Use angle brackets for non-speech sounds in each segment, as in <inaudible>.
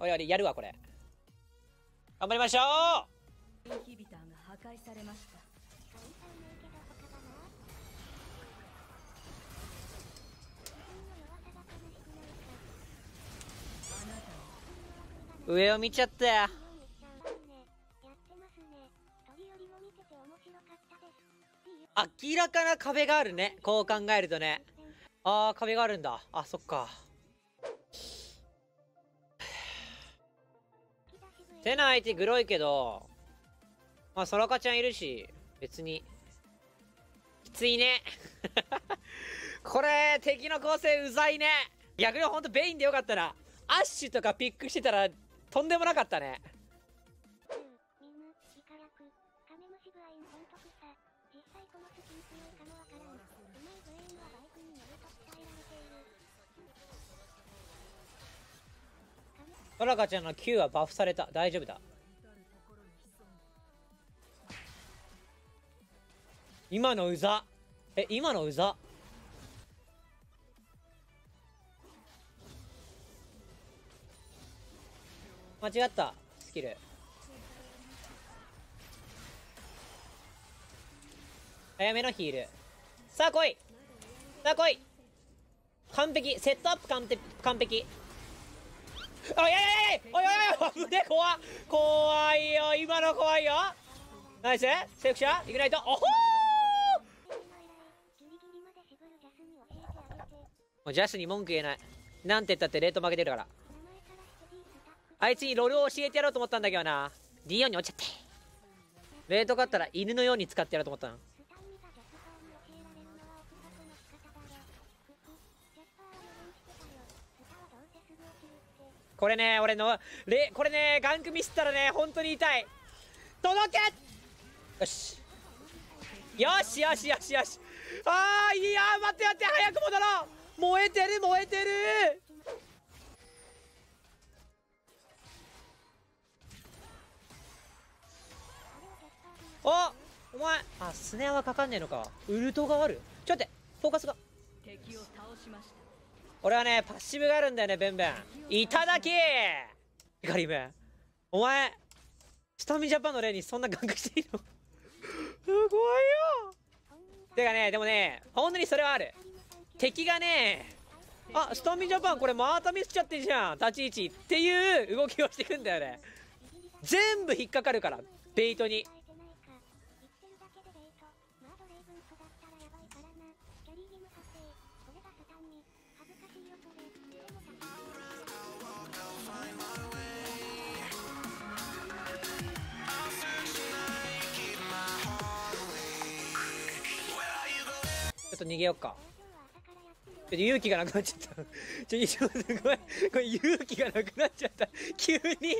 おいおいやるわこれ。頑張りましょう。インヒビターが破壊されました。上を見ちゃったよ。明らかな壁があるね。こう考えるとね。あー壁があるんだ。あそっか手の相手グロいけどまあソラカちゃんいるし別に。きついね。<laughs> これ敵の構成うざいね。逆にほんとベインでよかったなアッシュとかピックしてたらとんでもなかったね。トラカちゃんの Q はバフされた。大丈夫だ。今のうざえ今のうざ間違った。スキル。早めのヒール。さあ来い。さあ来い。完璧。セットアップ完璧。完璧。あいやいやいやおいおいおい危ね怖怖いよ今の怖いよ。ナイスセクシャーイグナイトおほもうジャスに文句言えない。なんて言ったってレート負けてるから。あいつにロールを教えてやろうと思ったんだけどな。D4 に落ちちゃって。レート勝ったら犬のように使ってやろうと思ったの。これね俺のレこれねガンクミスったらね本当に痛い。届け！よし。よしよしよしよし。あーいやー待って待って早く戻ろう。燃えてる燃えてる。おお前。あスネアはかかんねえのか。ウルトがある。ちょっと待ってフォーカスが。敵を倒しました俺はねパッシブがあるんだよねベンベン。いただき！ガリム。お前スタミジャパンの例にそんなガンガしていいの？<laughs> 怖いよ！てかねでもね本当にそれはある。敵がねあスタミジャパンこれまたミスっちゃってんじゃん。立ち位置っていう動きをしてくんだよね。全部引っかかるからベイトに。っと逃げよっか。ちょっと勇気がなくなっちゃった。ちょちょっとごめんこれ勇気がなくなっちゃった。急に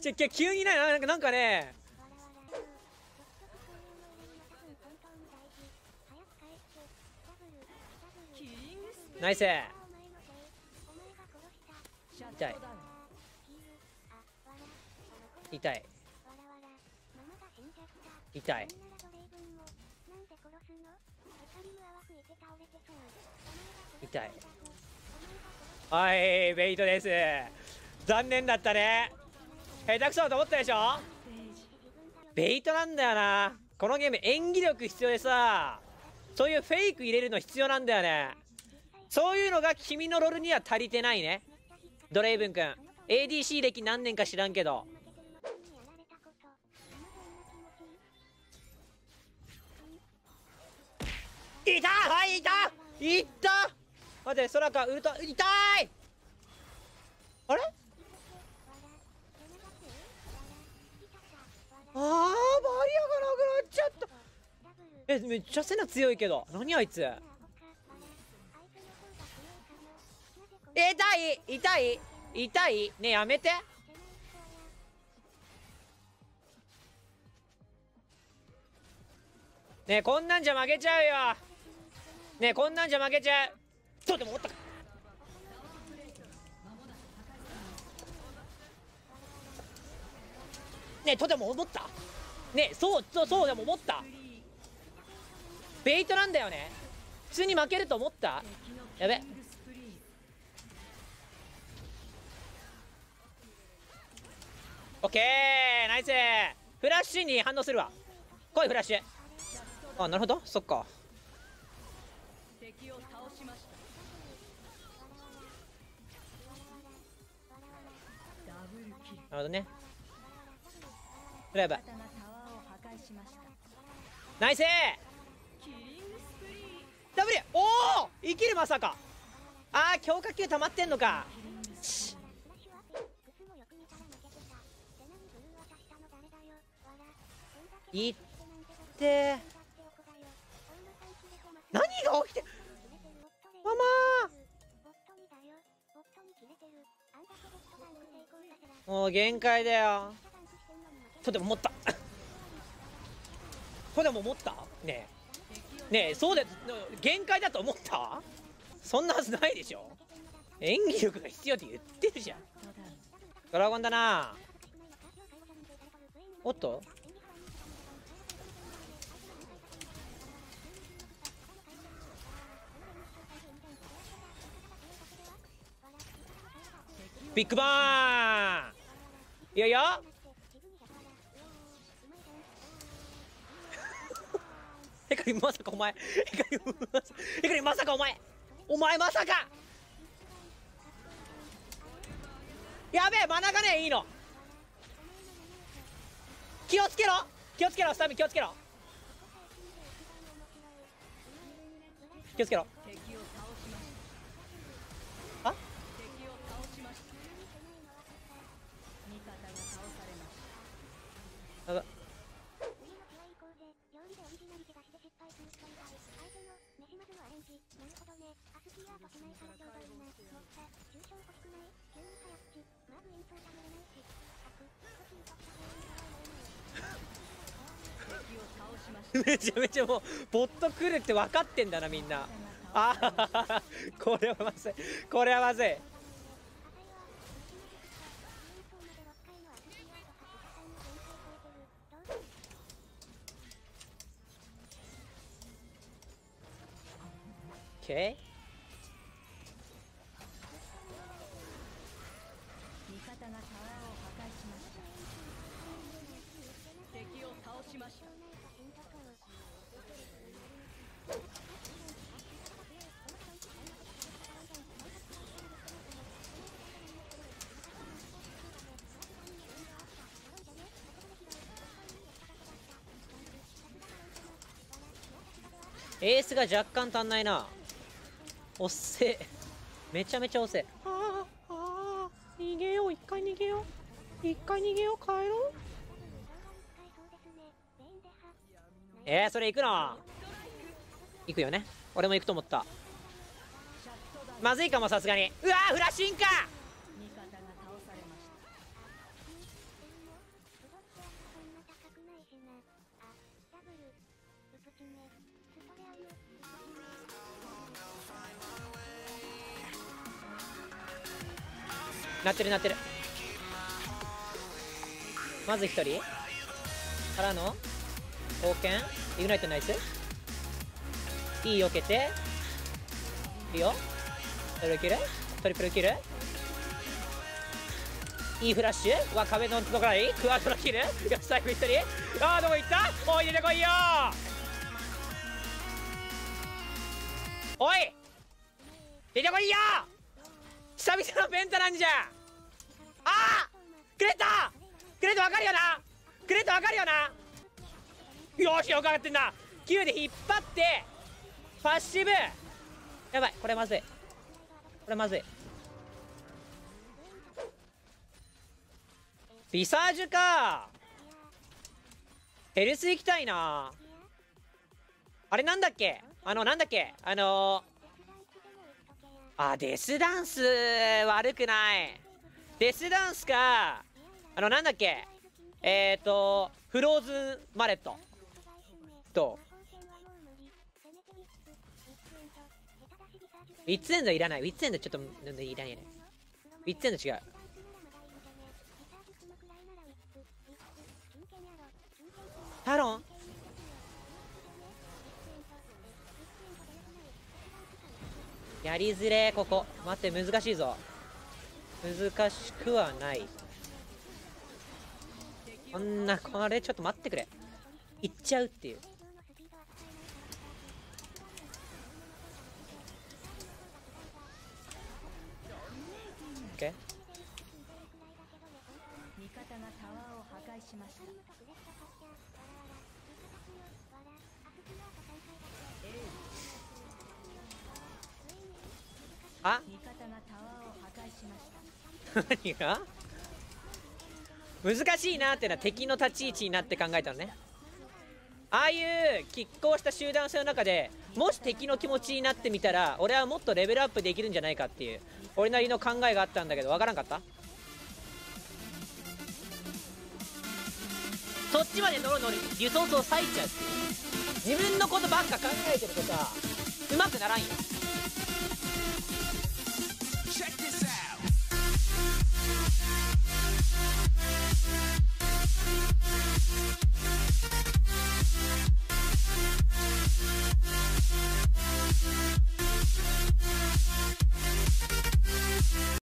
急ちょ急にない。なんかなんかねナイス。痛い。痛い。痛い。痛い。はいベイトです。残念だったね。下手くそだと思ったでしょ？ベイトなんだよな。このゲーム演技力必要でさ。そういうフェイク入れるの必要なんだよね。そういうのが君のロールには足りてないね。ドレイブン君。ADC 歴何年か知らんけど。いたいった！待って空かウルト痛い！あれ？あーバリアがなくなっちゃった。えめっちゃセナ強いけど。何あいつ？痛い？痛い？痛い？ねえやめて。ねえこんなんじゃ負けちゃうよ。ねこんなんじゃ負けちゃう。そうでも思ったかねとでも思った？ねそうそうそうでも思った。ベイトなんだよね。普通に負けると思った？やべ。オッケーナイス。フラッシュに反応するわ。来いフラッシュ。あなるほど。そっか。るほどね。フライブナイスキリングスプリー。ダブルおお生きるまさか。あー強化球溜まってんのか。いって何が起きてもう限界だよ。とでも持った。とでも持った？ねえ。ねえそうだ限界だと思った？そんなはずないでしょ。演技力が必要って言ってるじゃん。ドラゴンだな。おっと？ビッグバーン。いやいや。<laughs> ヘカリまさかお前。ヘカリまさ <laughs> ヘカリまさかお前。お前まさか。やべえマナがねいいの。気をつけろ。気をつけろスタミ気をつけろ。気をつけろ。敵を倒しましためちゃめちゃもうボット来るって分かってんだなみんな。<laughs> ああこれはまずい。これはまずい。オエースが若干足んないな。おっせ。えめちゃめちゃおせ。えああああ逃げよう。一回逃げよう。一回逃げよう。帰ろう。えー、それ行くの？行くよね。俺も行くと思った。まずいかもさすがに。うわーフラッシュインかなってるなってる。まず一人。からの。貢献イグナイトナイスいいよけて。いいよ。トリプルキルトリプルキルいいフラッシュ。は壁のところに。クワトロキル。よし最後一人。ああどこ行った？おい出てこいよ。おい！出てこいよ！久々のペンタなんじゃあークレータクレータわかるよな？クレータわかるよな？よしよくわかってんな。9で引っ張ってパッシブ。やばいこれまずい。これまずい。リサージュか。ヘルス行きたいな。あれなんだっけ？あのなんだっけ？あのあデスダンス。悪くない。デスダンスか。あのなんだっけ？えっ、ー、とフローズンマレット。と。ウィッツエンドいらない。ウィッツエンドちょっといらないウィッツエンド違う。タロン？やりづれここ。待って難しいぞ。難しくはない。こんなこれちょっと待ってくれ。行っちゃうっていう。オッケー。味方がタワーを破壊しましたあ？味方がタワーを破壊しました何が？難しいなってのは敵の立ち位置になって考えたのね。ああいう拮抗した集団戦の中でもし敵の気持ちになってみたら俺はもっとレベルアップできるんじゃないかっていう俺なりの考えがあったんだけどわからんかった？そっちまで乗るのにリソースを割いちゃうっていう。自分のことばっか考えてるとさうまくならんよ